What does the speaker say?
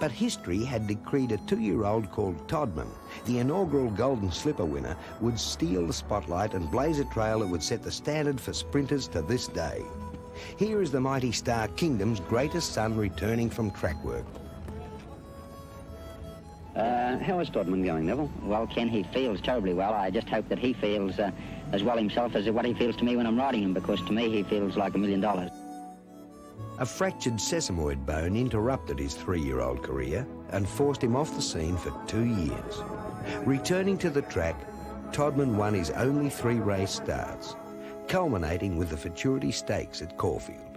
But history had decreed a two-year-old called Todman, the inaugural Golden Slipper winner, would steal the spotlight and blaze a trail that would set the standard for sprinters to this day. Here is the mighty Star Kingdom's greatest son returning from track work. Uh, how is Todman going, Neville? Well, Ken, he feels terribly well. I just hope that he feels uh, as well himself as what he feels to me when I'm riding him, because to me he feels like a million dollars. A fractured sesamoid bone interrupted his three-year-old career and forced him off the scene for two years. Returning to the track, Todman won his only three race starts, culminating with the Futurity Stakes at Caulfield.